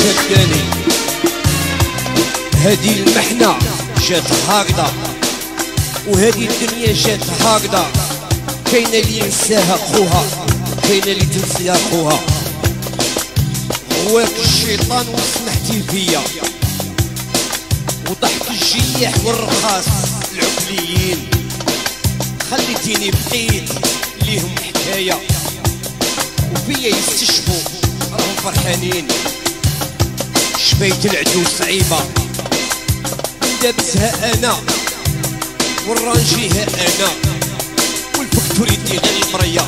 شداني هذه المحنة جات هاكدا وهذه الدنيا جات هاكدا كاينة اللي ينساها خوها كاينة اللي تنسيها خوها. غواك الشيطان وسمحتي فيا وضحك الجياح والرخاص العقليين. خليتيني بقيت ليهم حكاية. وفيا يستشفوا راهم فرحانين. شبيت العدو صعيبه لابسها أنا والرانجيها أنا والفكتوري دي غير المرية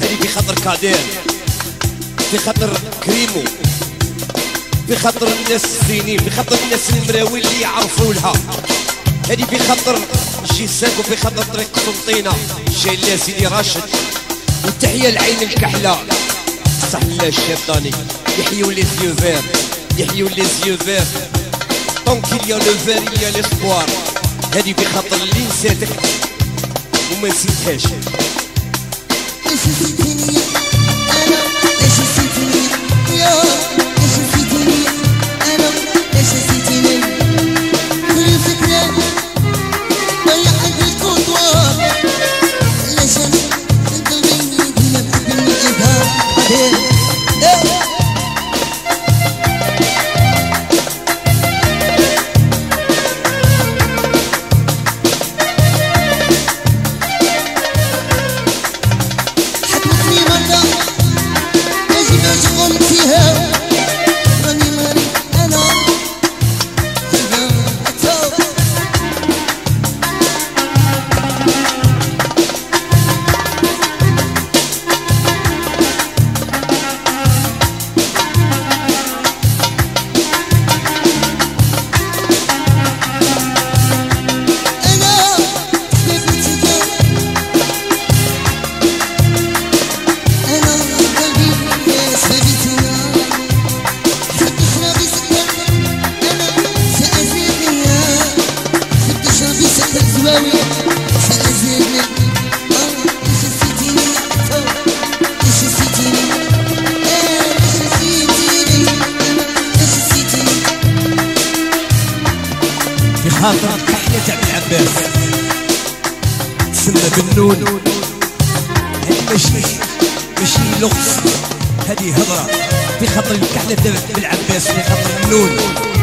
هذه في كادير في كريمو في الناس الزينين في الناس المراوي اللي يعرفوا لها. هذه في جيساك وفي خاطر طريق قسنطينة جاي لها سيدي راشد وتحيا العين الكحلة. صح لا الشاب داني يحيوا لي زيو فير. يحيوا لي زيو فير. طونك il y a le verre il هذه في خاطر اللي نسيتك وما نسيتهاش. نسيتني خاطر كحلة تاع العباس تسمى بالنون هذه ماشي ماشي لغز هذه هضرة في خاطر الكحلة بالعباس في خاطر النون.